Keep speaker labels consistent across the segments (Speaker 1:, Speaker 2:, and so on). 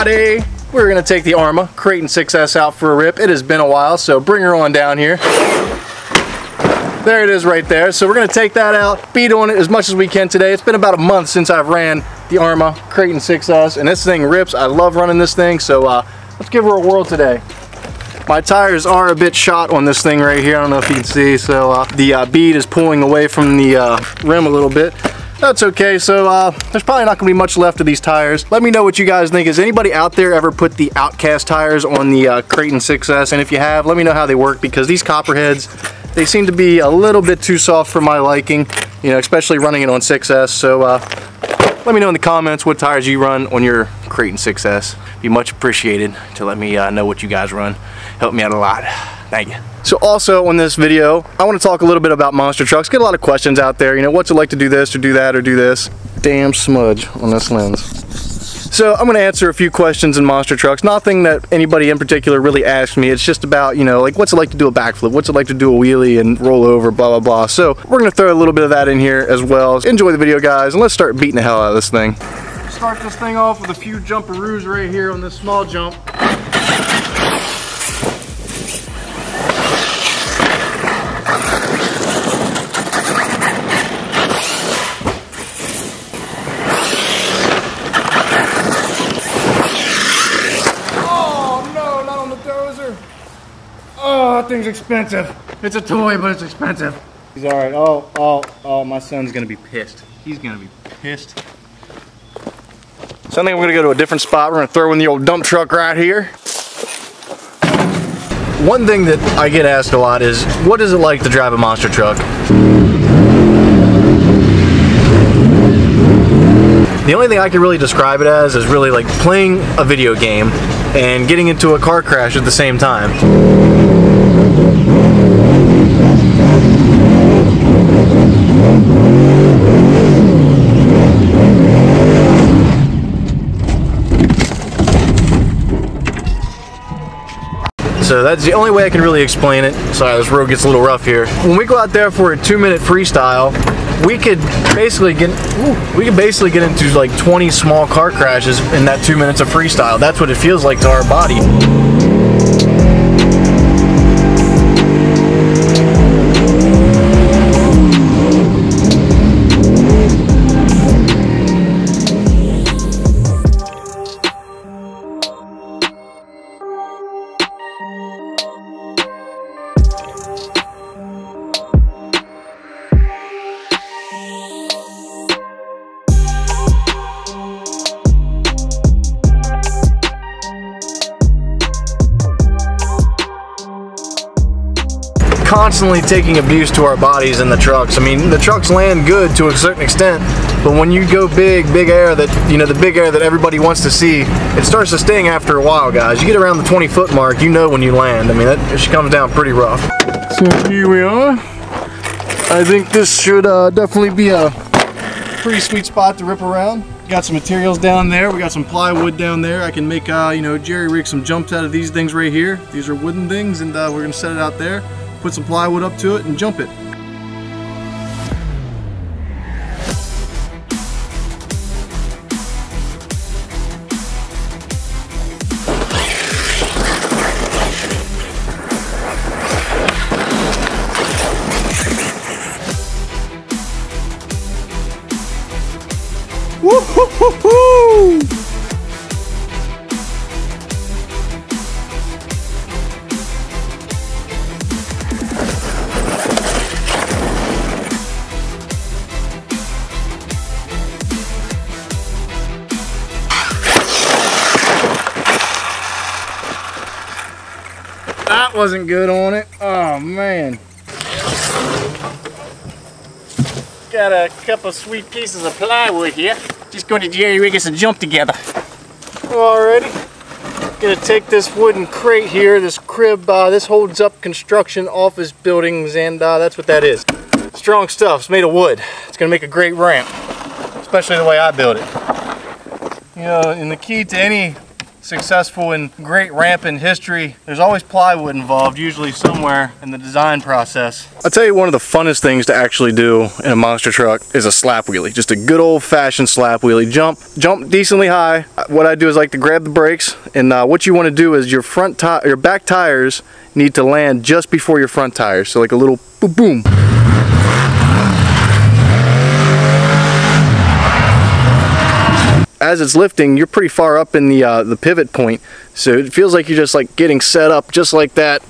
Speaker 1: everybody! We're gonna take the Arrma Kraton 6S out for a rip. It has been a while, so bring her on down here. There it is right there. So we're gonna take that out, beat on it as much as we can today. It's been about a month since I've ran the Arrma Kraton 6S, and this thing rips. I love running this thing, so uh, let's give her a whirl today. My tires are a bit shot on this thing right here. I don't know if you can see. So uh, the uh, bead is pulling away from the uh, rim a little bit. That's okay, so uh, there's probably not gonna be much left of these tires. Let me know what you guys think. Has anybody out there ever put the Outcast tires on the uh, Kraton 6S? And if you have, let me know how they work because these copperheads, they seem to be a little bit too soft for my liking, you know, especially running it on 6S. So uh, let me know in the comments what tires you run on your Kraton 6S. Be much appreciated to let me uh, know what you guys run. Help me out a lot. Thank you. So also on this video, I want to talk a little bit about monster trucks. Get a lot of questions out there. You know, what's it like to do this or do that or do this? Damn smudge on this lens. So I'm going to answer a few questions in monster trucks. Nothing that anybody in particular really asked me. It's just about, you know, like what's it like to do a backflip? What's it like to do a wheelie and roll over, blah, blah, blah. So we're going to throw a little bit of that in here as well. Enjoy the video, guys, and let's start beating the hell out of this thing. Start this thing off with a few jumperoos right here on this small jump. Oh, that thing's expensive. It's a toy, but it's expensive. He's all right. Oh, oh, oh, my son's gonna be pissed. He's gonna be pissed. So I think we're gonna go to a different spot. We're gonna throw in the old dump truck right here. One thing that I get asked a lot is, what is it like to drive a monster truck? The only thing I can really describe it as is really like playing a video game and getting into a car crash at the same time. So that's the only way I can really explain it. Sorry, this road gets a little rough here. When we go out there for a two minute freestyle, we could basically get ooh, we could basically get into like 20 small car crashes in that two minutes of freestyle. That's what it feels like to our body. Constantly taking abuse to our bodies in the trucks. I mean, the trucks land good to a certain extent, but when you go big, big air that, you know, the big air that everybody wants to see, it starts to sting after a while, guys. You get around the 20 foot mark, you know when you land. I mean, that she comes down pretty rough. So here we are. I think this should uh, definitely be a pretty sweet spot to rip around. Got some materials down there. We got some plywood down there. I can make, uh, you know, jerry rig some jumps out of these things right here. These are wooden things, and uh, we're gonna set it out there put some plywood up to it and jump it. That wasn't good on it. Oh man. Got a couple sweet pieces of plywood here. Just going to jerry rig us a jump together. Alrighty. Gonna take this wooden crate here, this crib, uh, this holds up construction office buildings and uh, that's what that is. Strong stuff, it's made of wood. It's gonna make a great ramp, especially the way I build it. You know, and the key to any successful and great ramp in history, there's always plywood involved, usually somewhere in the design process. I'll tell you one of the funnest things to actually do in a monster truck is a slap wheelie. Just a good old fashioned slap wheelie. Jump, jump decently high. What I do is like to grab the brakes and uh, what you want to do is your front tire, your back tires need to land just before your front tires. So like a little boom boom. As it's lifting, you're pretty far up in the uh, the pivot point. So it feels like you're just like getting set up just like that.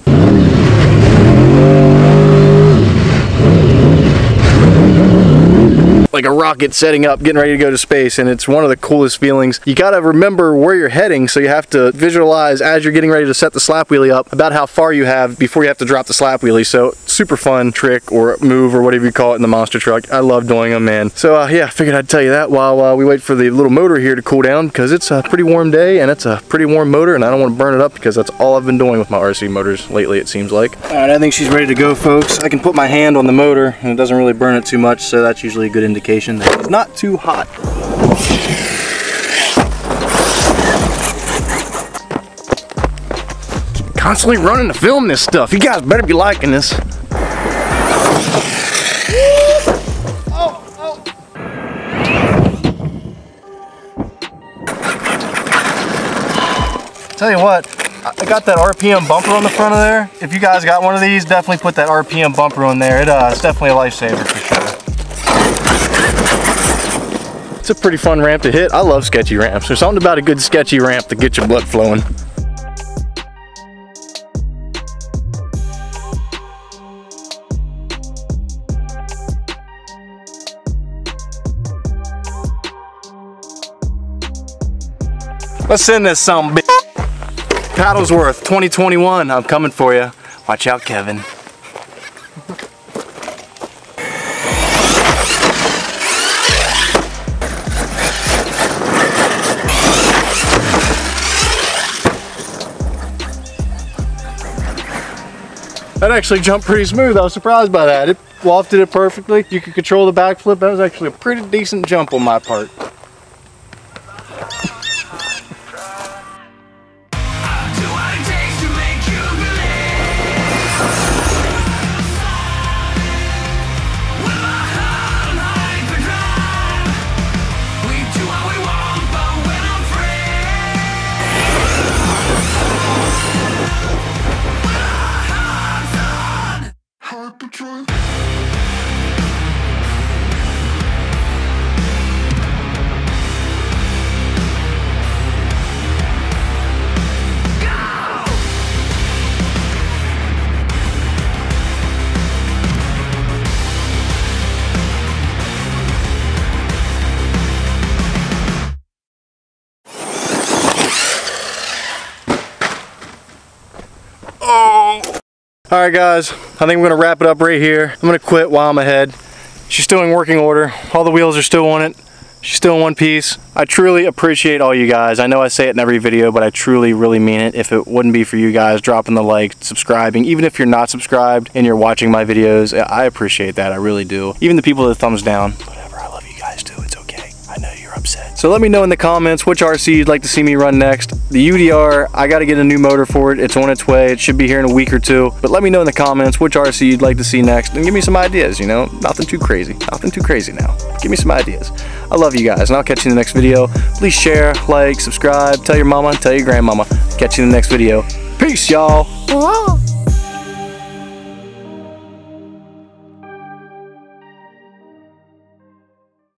Speaker 1: Like a rocket setting up, getting ready to go to space, and it's one of the coolest feelings. You gotta remember where you're heading, so you have to visualize as you're getting ready to set the slap wheelie up about how far you have before you have to drop the slap wheelie. So super fun trick or move or whatever you call it in the monster truck. I love doing them, man. So uh, yeah, I figured I'd tell you that while uh, we wait for the little motor here to cool down because it's a pretty warm day and it's a pretty warm motor and I don't want to burn it up because that's all I've been doing with my RC motors lately, it seems like. All right, I think she's ready to go, folks. I can put my hand on the motor and it doesn't really burn it too much, so that's usually a good indication indication that it's not too hot. Constantly running to film this stuff. You guys better be liking this. Tell you what, I got that RPM bumper on the front of there. If you guys got one of these, definitely put that RPM bumper on there. It, uh, it's definitely a lifesaver It's a pretty fun ramp to hit. I love sketchy ramps. There's something about a good sketchy ramp to get your blood flowing. Let's send this some Paddlesworth 2021. I'm coming for you. Watch out, Kevin. That actually jumped pretty smooth. I was surprised by that. It wafted it perfectly. You could control the backflip. That was actually a pretty decent jump on my part. All right, guys, I think we're gonna wrap it up right here. I'm gonna quit while I'm ahead. She's still in working order. All the wheels are still on it. She's still in one piece. I truly appreciate all you guys. I know I say it in every video, but I truly, really mean it. If it wouldn't be for you guys dropping the like, subscribing, even if you're not subscribed and you're watching my videos, I appreciate that. I really do. Even the people that thumbs down, upset. So let me know in the comments which RC you'd like to see me run next. The UDR, I got to get a new motor for it. It's on its way. It should be here in a week or two. But let me know in the comments which RC you'd like to see next and give me some ideas, you know? Nothing too crazy. Nothing too crazy now. Give me some ideas. I love you guys and I'll catch you in the next video. Please share, like, subscribe, tell your mama, tell your grandmama. Catch you in the next video. Peace, y'all.